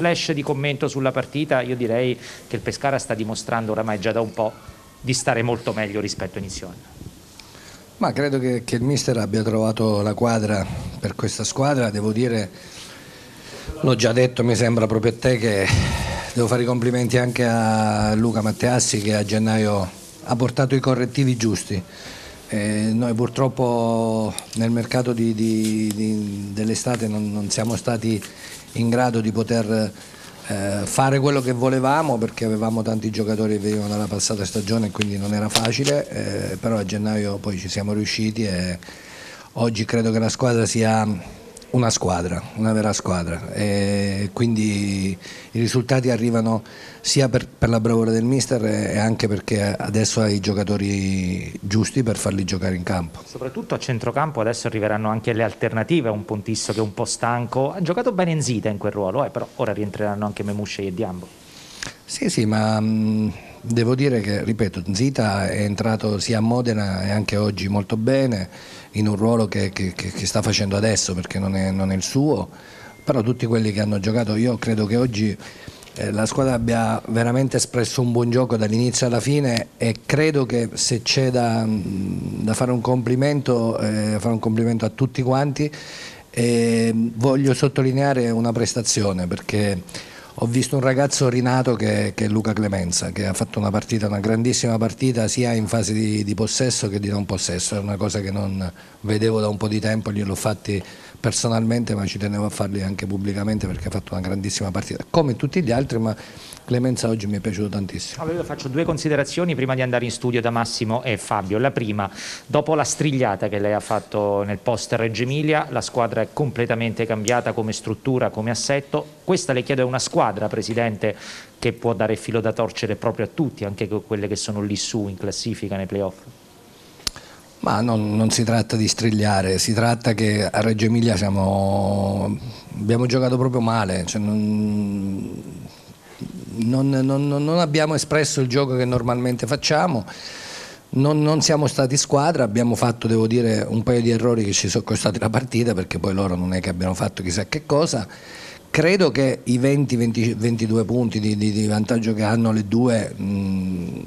flash di commento sulla partita, io direi che il Pescara sta dimostrando oramai già da un po' di stare molto meglio rispetto a inizio anno. Ma credo che, che il mister abbia trovato la quadra per questa squadra, devo dire, l'ho già detto, mi sembra proprio a te che devo fare i complimenti anche a Luca Matteassi che a gennaio ha portato i correttivi giusti. Eh, noi purtroppo nel mercato dell'estate non, non, siamo stati in grado di poter eh, fare quello che volevamo perché avevamo tanti giocatori che venivano dalla passata stagione e quindi non era facile, eh, però a gennaio poi ci siamo riusciti e oggi credo che la squadra sia una squadra, una vera squadra e quindi i risultati arrivano sia per, per, la bravura del mister e anche perché adesso ha i giocatori giusti per farli giocare in campo. Soprattutto a centrocampo adesso arriveranno anche le alternative a un Pontisso che è un po' stanco, ha giocato bene in Zita in quel ruolo, eh, però ora rientreranno anche Memusce e Diambo. Sì, sì, ma mh, devo dire che, ripeto, Zita è entrato sia a Modena e anche oggi molto bene in un ruolo che, che, che sta facendo adesso perché non è, non è, il suo, però tutti quelli che hanno giocato io credo che oggi eh, la squadra abbia veramente espresso un buon gioco dall'inizio alla fine e credo che se c'è da, da fare, un complimento, eh, fare un complimento a tutti quanti, eh, voglio sottolineare una prestazione perché ho visto un ragazzo rinato che, che, è Luca Clemenza, che ha fatto una partita, una grandissima partita sia in fase di, di, possesso che di non possesso, è una cosa che non vedevo da un po' di tempo, gliel'ho fatti personalmente ma ci tenevo a farli anche pubblicamente perché ha fatto una grandissima partita, come tutti gli altri ma Clemenza oggi mi è piaciuto tantissimo. Allora io faccio due considerazioni prima di andare in studio da Massimo e Fabio. La prima, dopo la strigliata che lei ha fatto nel post Reggio Emilia, la squadra è completamente cambiata come struttura, come assetto. Questa le chiedo è una squadra, Presidente, che può dare filo da torcere proprio a tutti, anche quelle che sono lì su in classifica nei playoff? Ma non, non, si tratta di strigliare, si tratta che a Reggio Emilia siamo, abbiamo giocato proprio male, cioè non, non, non, abbiamo espresso il gioco che normalmente facciamo. Non, siamo stati squadra, abbiamo fatto, devo dire, un paio di errori che ci sono costati la partita perché poi loro non è che abbiano fatto chissà che cosa. Credo che i 20-22 punti di, di, di, vantaggio che hanno le due mh,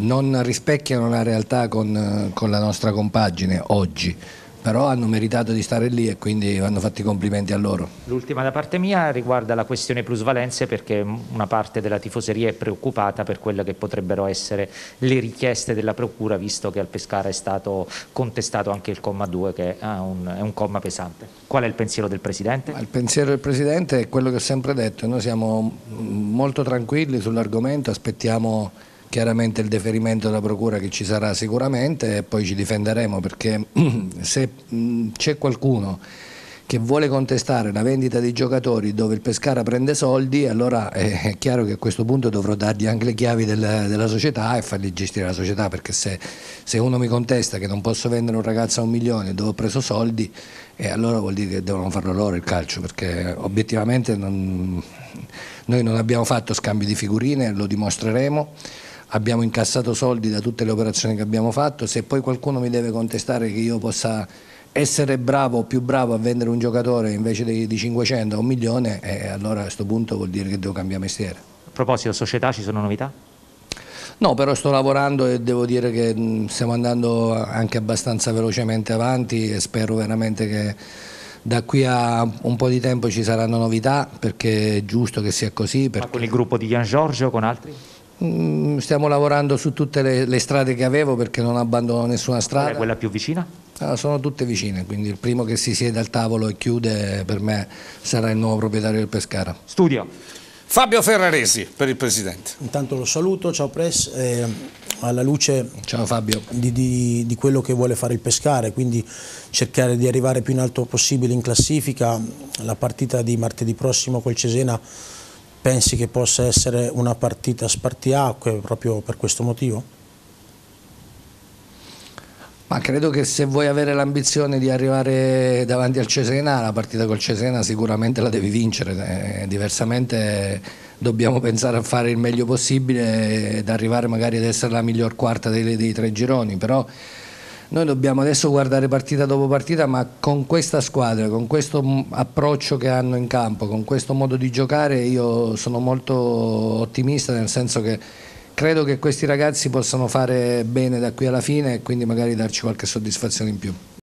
non rispecchiano la realtà con, con la nostra compagine oggi però hanno meritato di stare lì e quindi vanno fatti i complimenti a loro. L'ultima da parte mia riguarda la questione plusvalenze perché una parte della tifoseria è preoccupata per quelle che potrebbero essere le richieste della procura visto che al Pescara è stato contestato anche il comma 2 che è un, è un comma pesante. Qual è il pensiero del Presidente? Il pensiero del Presidente è quello che ho sempre detto, noi siamo molto tranquilli sull'argomento, aspettiamo chiaramente il deferimento della Procura che ci sarà sicuramente e poi ci difenderemo perché se c'è qualcuno che vuole contestare la vendita dei giocatori dove il Pescara prende soldi, allora è chiaro che a questo punto dovrò dargli anche le chiavi del, della società e fargli gestire la società, perché se, se, uno mi contesta che non posso vendere un ragazzo a un milione dove ho preso soldi, eh, allora vuol dire che devono farlo loro il calcio, perché obiettivamente non, noi non abbiamo fatto scambi di figurine, lo dimostreremo abbiamo incassato soldi da tutte le operazioni che abbiamo fatto, se poi qualcuno mi deve contestare che io possa essere bravo o più bravo a vendere un giocatore invece di, di 500 a un milione, eh, allora a questo punto vuol dire che devo cambiare mestiere. A proposito, società, ci sono novità? No, però sto lavorando e devo dire che stiamo andando anche abbastanza velocemente avanti e spero veramente che da qui a un po' di tempo ci saranno novità perché è giusto che sia così. Perché... Ma con il gruppo di Gian Giorgio o con altri? Mm, stiamo lavorando su tutte le, le, strade che avevo perché non abbandono nessuna strada. Qual è quella più vicina? Ah, sono tutte vicine, quindi il primo che si siede al tavolo e chiude per me sarà il nuovo proprietario del Pescara. Studio. Fabio Ferraresi per il Presidente. Intanto lo saluto, ciao Press, eh, alla luce ciao, di, di, di, quello che vuole fare il Pescara, quindi cercare di arrivare più in alto possibile in classifica, la partita di martedì prossimo col Cesena Pensi che possa essere una partita spartiacque proprio per questo motivo? Ma credo che se vuoi avere l'ambizione di arrivare davanti al Cesena, la partita col Cesena sicuramente la devi vincere, eh, diversamente dobbiamo pensare a fare il meglio possibile ed arrivare magari ad essere la miglior quarta dei, dei tre gironi, però Noi dobbiamo adesso guardare partita dopo partita, ma con questa squadra, con questo approccio che hanno in campo, con questo modo di giocare, io sono molto ottimista nel senso che credo che questi ragazzi possano fare bene da qui alla fine e quindi magari darci qualche soddisfazione in più.